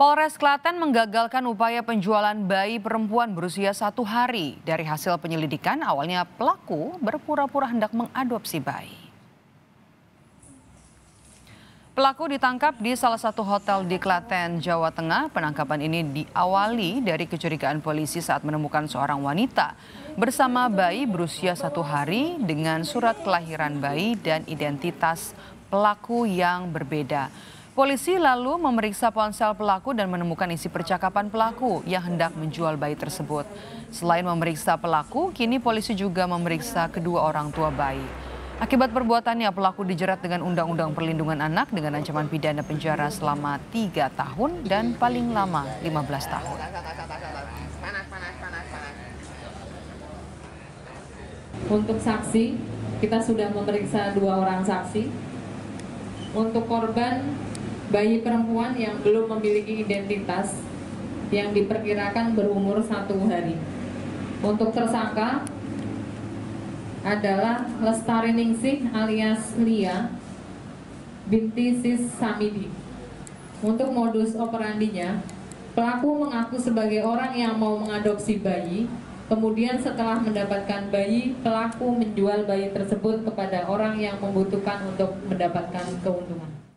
Polres Klaten menggagalkan upaya penjualan bayi perempuan berusia satu hari. Dari hasil penyelidikan, awalnya pelaku berpura-pura hendak mengadopsi bayi. Pelaku ditangkap di salah satu hotel di Klaten, Jawa Tengah. Penangkapan ini diawali dari kecurigaan polisi saat menemukan seorang wanita bersama bayi berusia satu hari dengan surat kelahiran bayi dan identitas pelaku yang berbeda. Polisi lalu memeriksa ponsel pelaku dan menemukan isi percakapan pelaku yang hendak menjual bayi tersebut. Selain memeriksa pelaku, kini polisi juga memeriksa kedua orang tua bayi. Akibat perbuatannya, pelaku dijerat dengan Undang-Undang Perlindungan Anak dengan ancaman pidana penjara selama 3 tahun dan paling lama 15 tahun. Untuk saksi, kita sudah memeriksa dua orang saksi. Untuk korban bayi perempuan yang belum memiliki identitas yang diperkirakan berumur satu hari. Untuk tersangka adalah Lestari Ningsih alias Lia binti Sis Samidi. Untuk modus operandinya, pelaku mengaku sebagai orang yang mau mengadopsi bayi, kemudian setelah mendapatkan bayi, pelaku menjual bayi tersebut kepada orang yang membutuhkan untuk mendapatkan keuntungan.